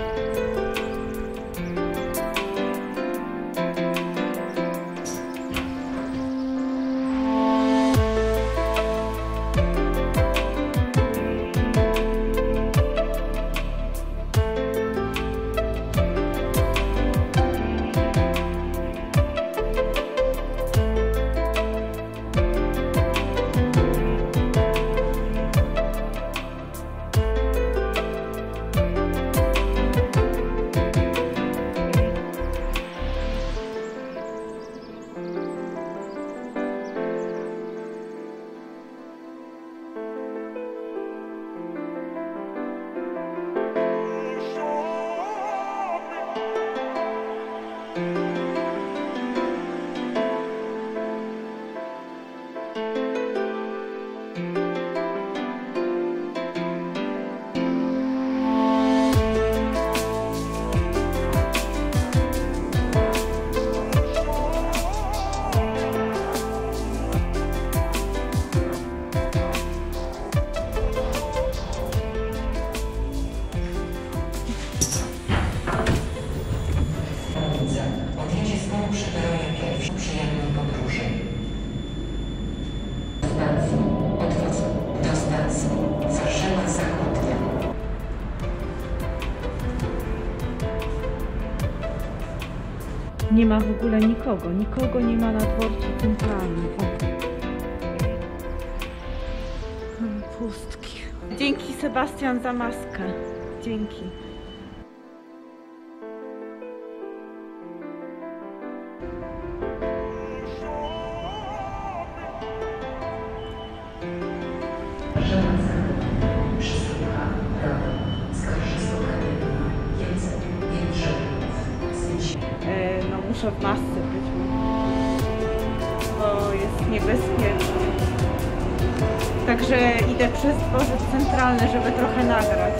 Bye. Nie ma w ogóle nikogo, nikogo nie ma na dworcu centralnym. Hmm, Pustki. Dzięki Sebastian za maskę. Dzięki. Muszę w masce być, bo jest niebezpiecznie. Także idę przez dworzec centralny, żeby trochę nagrać.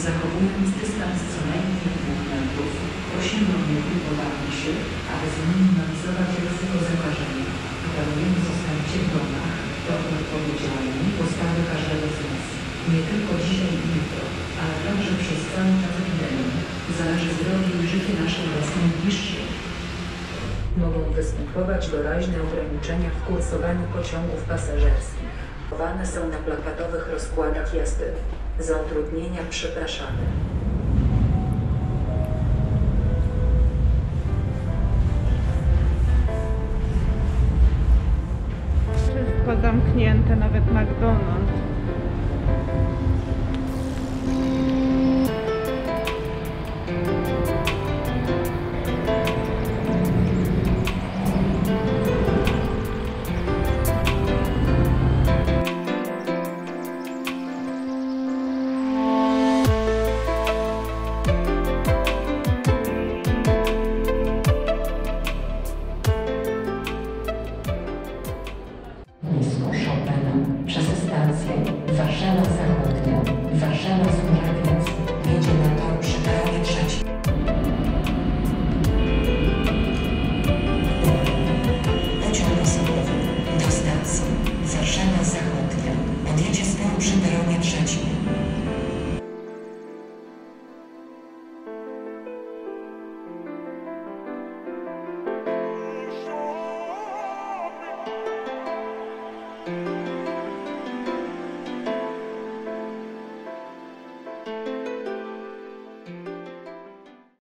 Zachowując dystans co najmniej dwóch metrów. Prosimy o niepilnowanie się, aby zminimalizować ryzyko zakażenia. Apelujemy zostańcie w domach, to odpowiedzialni postawy każdego z nas. Nie tylko dzisiaj i jutro, ale także przez cały czas epidemii. Zależy zdrowie i życie naszych oraz najbliższych. Mogą występować doraźne ograniczenia w kursowaniu pociągów pasażerskich. Chowane są na plakatowych rozkładach jazdy. Za utrudnienia przepraszamy. Wszystko zamknięte, nawet McDonald's.